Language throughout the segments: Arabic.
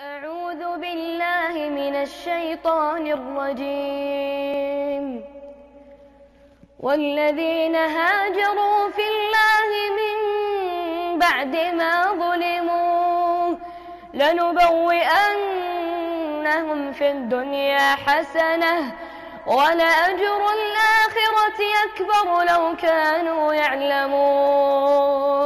أعوذ بالله من الشيطان الرجيم. والذين هاجروا في الله من بعد ما ظلموا لنبوئنهم في الدنيا حسنة ولأجر الآخرة أكبر لو كانوا يعلمون.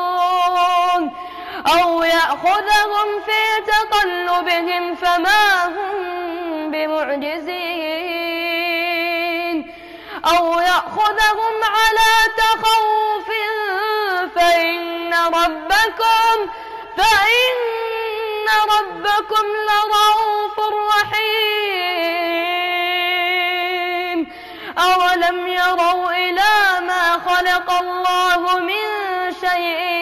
أو يأخذهم في تقلبهم فما هم بمعجزين. أو يأخذهم على تخوف فإن ربكم فإن ربكم لرؤوف رحيم. أولم يروا إلى ما خلق الله من شيء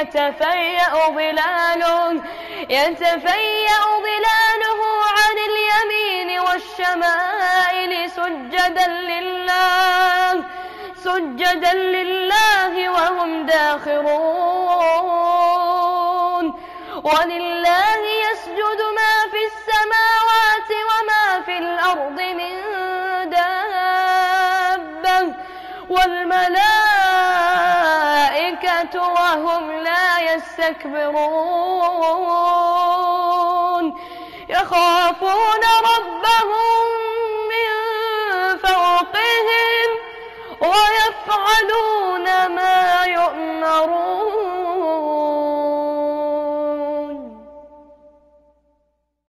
يتفيأ ظلاله يتفيأ ظلاله عن اليمين والشمائل سجدا لله سجدا لله وهم داخرون. ولله يسجد ما في السماوات وما في الأرض من دابة والملائكة وهم لا يستكبرون يخافون ربهم